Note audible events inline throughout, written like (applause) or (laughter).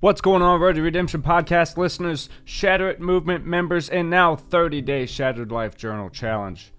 What's going on, Road to Redemption podcast listeners, Shatter It Movement members, and now 30 day Shattered Life Journal Challenge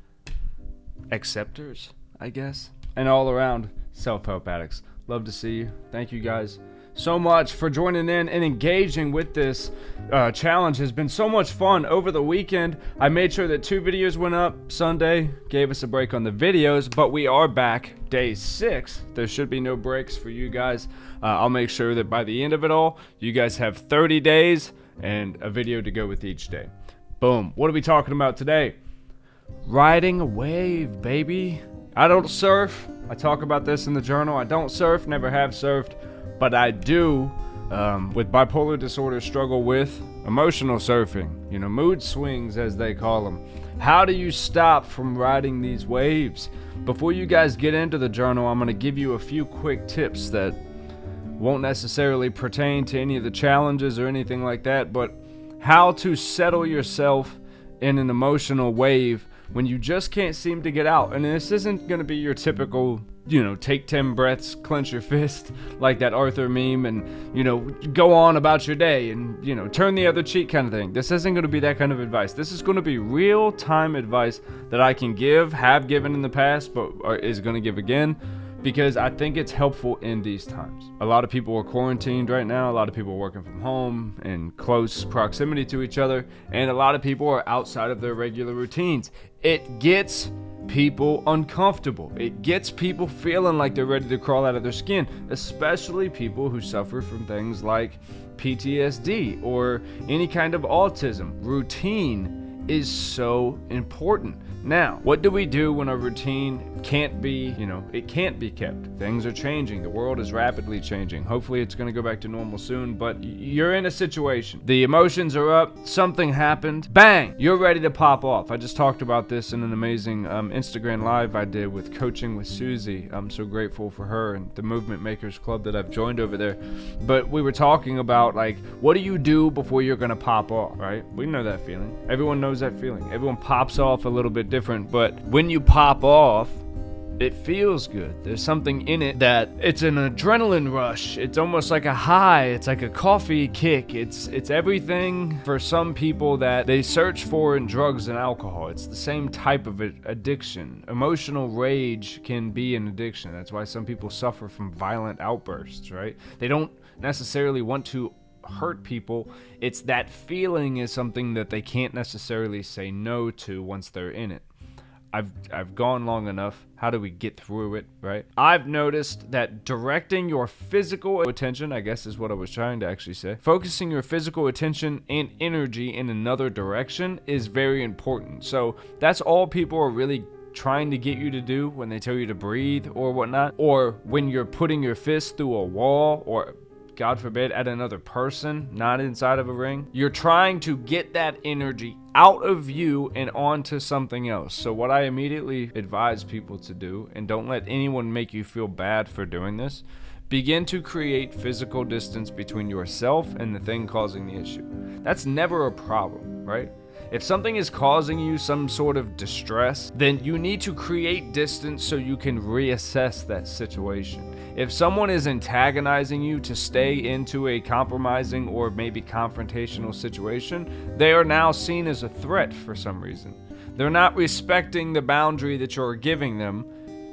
acceptors, I guess, and all around self help addicts. Love to see you. Thank you guys so much for joining in and engaging with this uh, challenge. has been so much fun over the weekend. I made sure that two videos went up Sunday, gave us a break on the videos, but we are back day six. There should be no breaks for you guys. Uh, I'll make sure that by the end of it all, you guys have 30 days and a video to go with each day. Boom. What are we talking about today? Riding a wave, baby. I don't surf. I talk about this in the journal. I don't surf, never have surfed but I do, um, with bipolar disorder, struggle with emotional surfing, you know, mood swings as they call them. How do you stop from riding these waves? Before you guys get into the journal, I'm going to give you a few quick tips that won't necessarily pertain to any of the challenges or anything like that, but how to settle yourself in an emotional wave when you just can't seem to get out. And this isn't going to be your typical you know, take 10 breaths, clench your (laughs) fist, like that Arthur meme, and, you know, go on about your day and, you know, turn the other cheek kind of thing. This isn't going to be that kind of advice. This is going to be real time advice that I can give, have given in the past, but uh, is going to give again because I think it's helpful in these times. A lot of people are quarantined right now, a lot of people are working from home in close proximity to each other, and a lot of people are outside of their regular routines. It gets people uncomfortable. It gets people feeling like they're ready to crawl out of their skin, especially people who suffer from things like PTSD or any kind of autism. Routine is so important. Now, what do we do when a routine can't be, you know, it can't be kept? Things are changing. The world is rapidly changing. Hopefully, it's going to go back to normal soon, but you're in a situation. The emotions are up. Something happened. Bang! You're ready to pop off. I just talked about this in an amazing um, Instagram live I did with Coaching with Susie. I'm so grateful for her and the Movement Makers Club that I've joined over there. But we were talking about, like, what do you do before you're going to pop off, right? We know that feeling. Everyone knows that feeling. Everyone pops off a little bit different, but when you pop off, it feels good. There's something in it that it's an adrenaline rush. It's almost like a high. It's like a coffee kick. It's it's everything for some people that they search for in drugs and alcohol. It's the same type of addiction. Emotional rage can be an addiction. That's why some people suffer from violent outbursts, right? They don't necessarily want to hurt people. It's that feeling is something that they can't necessarily say no to once they're in it. I've I've gone long enough. How do we get through it, right? I've noticed that directing your physical attention, I guess is what I was trying to actually say. Focusing your physical attention and energy in another direction is very important. So, that's all people are really trying to get you to do when they tell you to breathe or whatnot, or when you're putting your fist through a wall or God forbid, at another person, not inside of a ring. You're trying to get that energy out of you and onto something else. So, what I immediately advise people to do, and don't let anyone make you feel bad for doing this, begin to create physical distance between yourself and the thing causing the issue. That's never a problem, right? If something is causing you some sort of distress, then you need to create distance so you can reassess that situation. If someone is antagonizing you to stay into a compromising or maybe confrontational situation, they are now seen as a threat for some reason. They're not respecting the boundary that you're giving them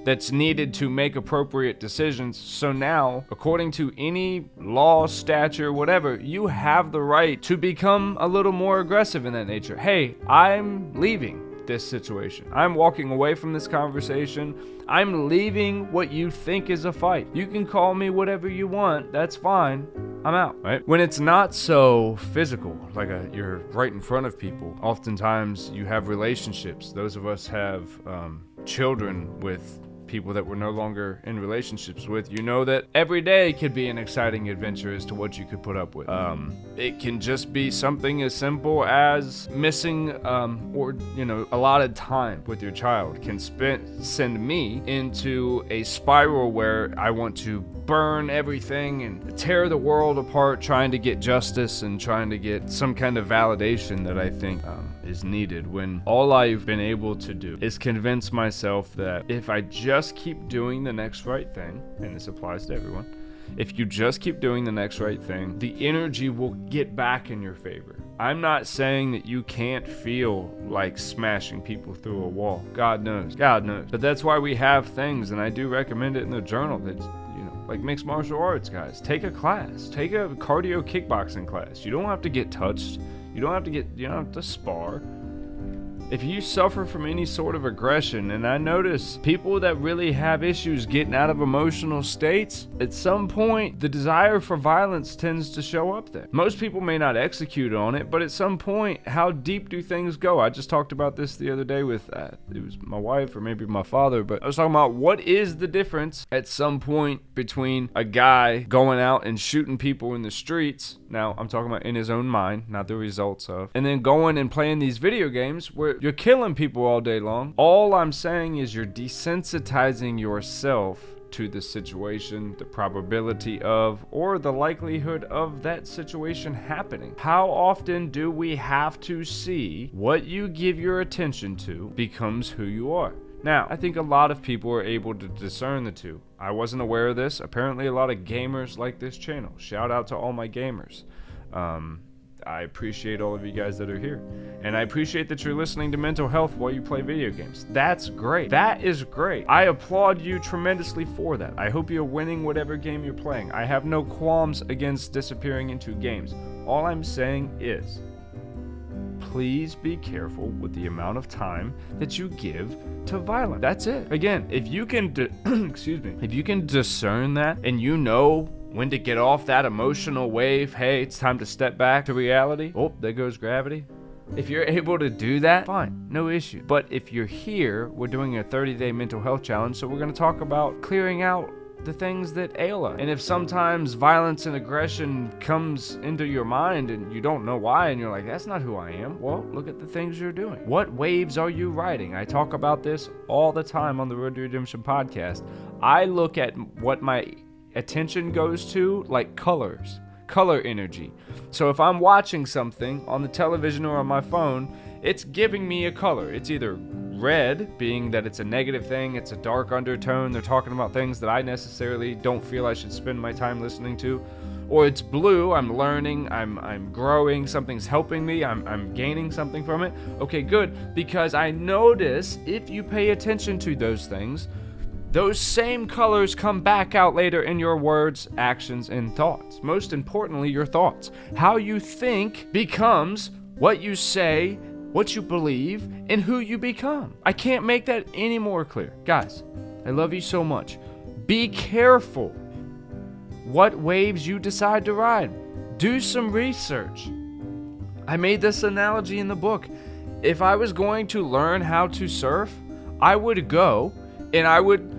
that's needed to make appropriate decisions. So now, according to any law, stature, whatever, you have the right to become a little more aggressive in that nature. Hey, I'm leaving this situation. I'm walking away from this conversation. I'm leaving what you think is a fight. You can call me whatever you want. That's fine. I'm out, right? When it's not so physical, like a, you're right in front of people, oftentimes you have relationships. Those of us have um, children with people that we're no longer in relationships with, you know that every day could be an exciting adventure as to what you could put up with. Um, it can just be something as simple as missing um, or you know a lot of time with your child can spend send me into a spiral where I want to burn everything and tear the world apart, trying to get justice and trying to get some kind of validation that I think um, is needed. When all I've been able to do is convince myself that if I just keep doing the next right thing, and this applies to everyone, If you just keep doing the next right thing, the energy will get back in your favor. I'm not saying that you can't feel like smashing people through a wall. God knows. God knows. But that's why we have things, and I do recommend it in the journal that, you know, like mixed martial arts guys. Take a class. Take a cardio kickboxing class. You don't have to get touched. You don't have to get, you don't have to spar if you suffer from any sort of aggression, and I notice people that really have issues getting out of emotional states, at some point the desire for violence tends to show up there. Most people may not execute on it, but at some point, how deep do things go? I just talked about this the other day with uh, it was my wife or maybe my father, but I was talking about what is the difference at some point between a guy going out and shooting people in the streets. Now, I'm talking about in his own mind, not the results of, and then going and playing these video games where you're killing people all day long. All I'm saying is you're desensitizing yourself to the situation, the probability of, or the likelihood of that situation happening. How often do we have to see what you give your attention to becomes who you are? Now, I think a lot of people are able to discern the two. I wasn't aware of this. Apparently, a lot of gamers like this channel. Shout out to all my gamers. Um, I appreciate all of you guys that are here. And I appreciate that you're listening to mental health while you play video games. That's great. That is great. I applaud you tremendously for that. I hope you're winning whatever game you're playing. I have no qualms against disappearing into games. All I'm saying is, please be careful with the amount of time that you give to violence. That's it. Again, if you can, (clears throat) excuse me, if you can discern that and you know when to get off that emotional wave. Hey, it's time to step back to reality. Oh, there goes gravity. If you're able to do that, fine, no issue. But if you're here, we're doing a 30 day mental health challenge, so we're going to talk about clearing out the things that ail us. And if sometimes violence and aggression comes into your mind and you don't know why, and you're like, that's not who I am, well, look at the things you're doing. What waves are you riding? I talk about this all the time on the Road to Redemption podcast. I look at what my attention goes to, like colors, color energy. So if I'm watching something on the television or on my phone, it's giving me a color. It's either red, being that it's a negative thing, it's a dark undertone, they're talking about things that I necessarily don't feel I should spend my time listening to. Or it's blue, I'm learning, I'm I'm growing, something's helping me, I'm I'm gaining something from it. Okay, good, because I notice if you pay attention to those things, those same colors come back out later in your words, actions, and thoughts. Most importantly, your thoughts. How you think becomes what you say, what you believe, and who you become. I can't make that any more clear. Guys, I love you so much. Be careful what waves you decide to ride. Do some research. I made this analogy in the book. If I was going to learn how to surf, I would go and I would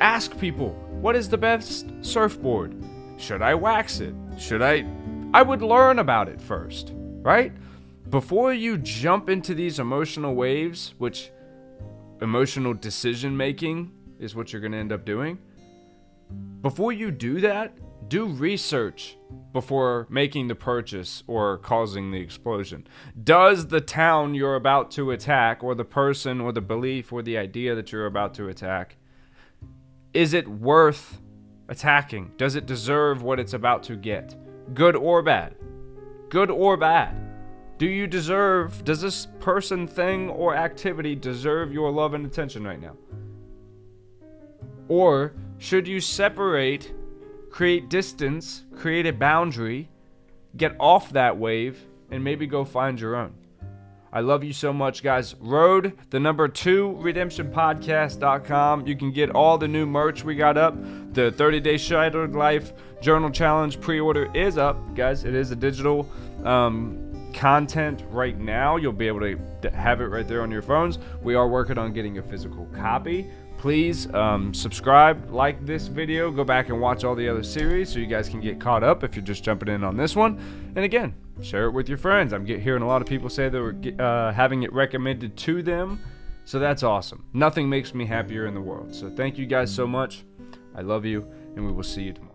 Ask people, what is the best surfboard? Should I wax it? Should I? I would learn about it first, right? Before you jump into these emotional waves, which emotional decision making is what you're going to end up doing. Before you do that, do research before making the purchase or causing the explosion. Does the town you're about to attack, or the person, or the belief, or the idea that you're about to attack, is it worth attacking? Does it deserve what it's about to get? Good or bad? Good or bad? Do you deserve, does this person, thing, or activity deserve your love and attention right now? Or should you separate, create distance, create a boundary, get off that wave, and maybe go find your own? I love you so much, guys. Road, the number two, redemptionpodcast.com. You can get all the new merch we got up. The 30 Day Shattered Life Journal Challenge pre order is up, guys. It is a digital um, content right now. You'll be able to have it right there on your phones. We are working on getting a physical copy please um, subscribe, like this video, go back and watch all the other series so you guys can get caught up if you're just jumping in on this one. And again, share it with your friends. I'm hearing a lot of people say they were uh, having it recommended to them. So that's awesome. Nothing makes me happier in the world. So thank you guys so much. I love you, and we will see you tomorrow.